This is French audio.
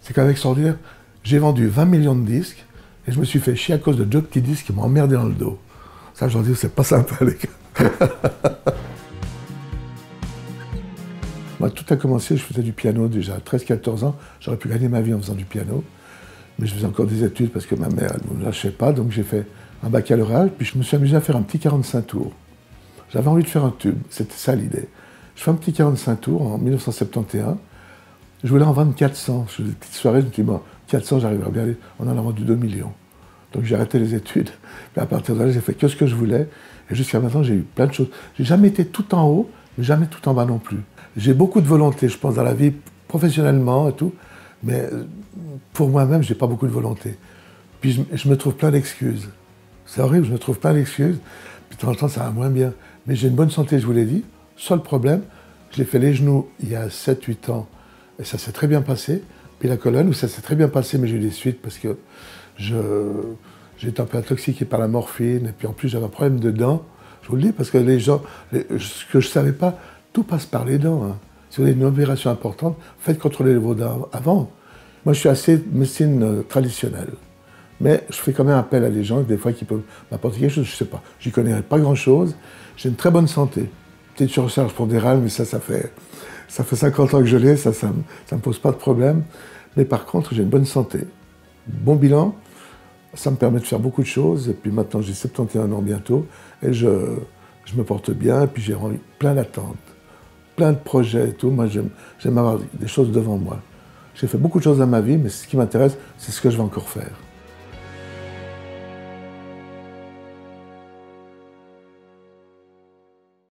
C'est quand même extraordinaire. J'ai vendu 20 millions de disques et je me suis fait chier à cause de deux petits disques qui m'ont emmerdé dans le dos. Ça, je leur dis, c'est pas sympa, les gars. Moi, tout a commencé, je faisais du piano déjà à 13-14 ans. J'aurais pu gagner ma vie en faisant du piano. Mais je faisais encore des études parce que ma mère ne me lâchait pas. Donc j'ai fait un baccalauréat, puis je me suis amusé à faire un petit 45 tours. J'avais envie de faire un tube, c'était ça l'idée. Je fais un petit 45 tours en 1971. Je voulais en vendre 400. Je faisais des petites soirées, je me dis, bon, 400, j'arriverai bien. On en a vendu 2 millions. Donc j'ai arrêté les études. Puis à partir de là, j'ai fait que ce que je voulais. Et jusqu'à maintenant, j'ai eu plein de choses. J'ai jamais été tout en haut, mais jamais tout en bas non plus. J'ai beaucoup de volonté, je pense, dans la vie, professionnellement et tout. Mais euh, pour moi-même, j'ai pas beaucoup de volonté. Puis je, je me trouve plein d'excuses. C'est horrible, je me trouve plein d'excuses. Puis de temps en temps, ça va moins bien. Mais j'ai une bonne santé, je vous l'ai dit. Seul problème, j'ai fait les genoux il y a 7-8 ans. Et ça s'est très bien passé. Puis la colonne, où ça s'est très bien passé, mais j'ai eu des suites parce que je, été un peu intoxiqué par la morphine. Et puis en plus, j'avais un problème de dents. Je vous le dis parce que les gens, ce que je ne savais pas, tout passe par les dents. Hein. Si vous avez une opération importante, faites contrôler vos dents avant. Moi, je suis assez médecine euh, traditionnelle. Mais je fais quand même appel à des gens, des fois, qui peuvent m'apporter quelque chose, je ne sais pas. J'y connais pas grand-chose. J'ai une très bonne santé. Petite surcharge pondérale, mais ça, ça fait, ça fait 50 ans que je l'ai, ça, ne me pose pas de problème. Mais par contre, j'ai une bonne santé. Bon bilan, ça me permet de faire beaucoup de choses. Et puis maintenant, j'ai 71 ans bientôt, et je, je me porte bien, et puis j'ai plein d'attentes, plein de projets et tout. Moi, j'aime avoir des choses devant moi. J'ai fait beaucoup de choses dans ma vie, mais ce qui m'intéresse, c'est ce que je vais encore faire.